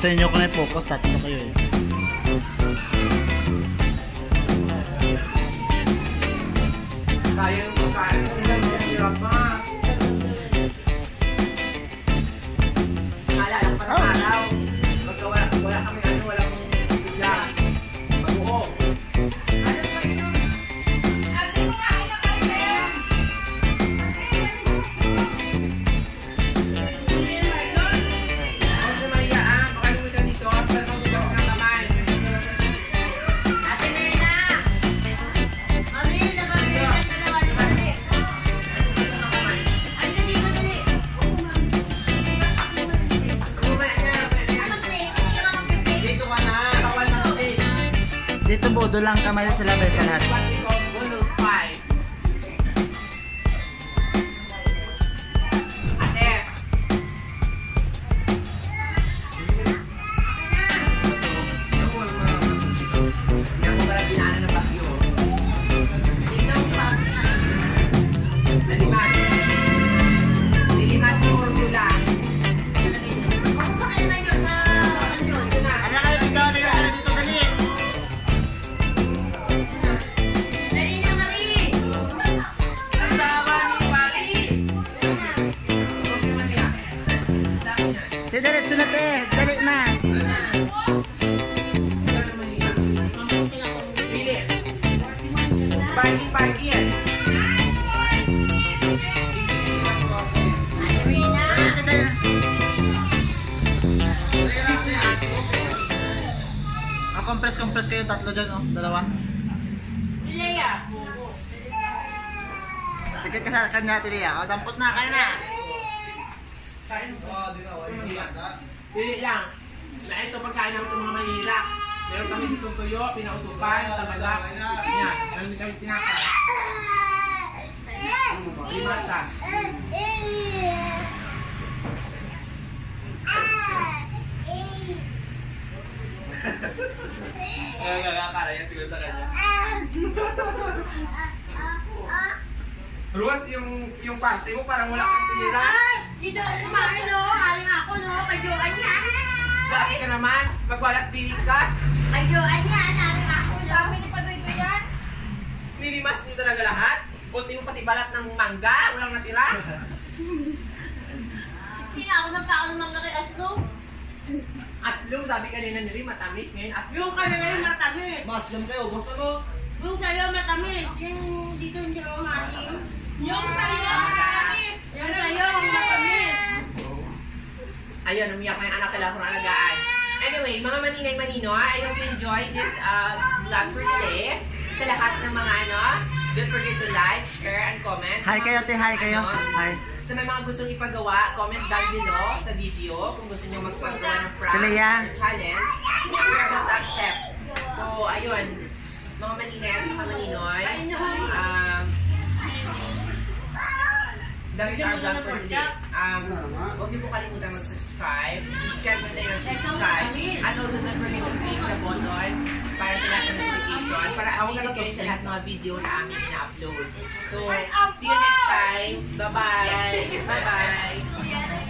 Sa inyo ko na i-focus, tatlo kayo eh. Kaya Dito bodo lang kamay sa labay sa Party yan. Ah, compress, compress kayo tatlo dyan, oh. Dalawa. Lea! Tigil ka sa kanya, Tilia. O, dampot na, kaya na! Pili lang. Na ito pagkain itong mga mahirap. Meron kami dito tuyo, pinautupan, talaga. Yan, meron din kami tinakay. Limasa. Ay, nakakala yan siguro sa kanya. Ruas, yung, yung party mo parang wala kang tira. Ay! Dito kumain, no? Aling ako, no? Bakit ka naman? Magwalat dili ka? Kadyuan yan! Aling ako, no? Sabi ni Padrito yan. Nilimas mo talaga lahat? Kunti mo pati balat ng mangga? Walang natira? Hindi ako nagkaon ng mga kay Aslo. Aslum, sabi kanina nila, matamis. Ngayon, aslum. Yung kaya ngayon matamis. Maslam kayo, gusto mo? Yung sa'yo matamis. Yung dito hindi ako matim. Yung sa'yo, matamis. Yung sa'yo matamis. Ayun, umiyak na yung anak kailangan kong alagaan. Anyway, mga maninay manino, I hope you enjoyed this uh, vlog for today. Sa lahat ng mga ano, don't forget to like, share, and comment. Hi kayo, te, hi kayo. Ano, Hi. Sa may mga gustong ipagawa, comment down below sa video kung gusto nyo magpagawa ng prank or challenge. We are going to accept. So, ayun. Mga maninay at mga maninoy. Um, Damit our vlog for today. Um, huwag niyo po kalimutan mag-subscribe. Subscribe na tayo subscribe. At also don't forget to click the button para sa lahat ng notification. Para ako na kayo sa lahat ng mga video na aming ina-upload. So, see you next time. Bye-bye. Bye-bye.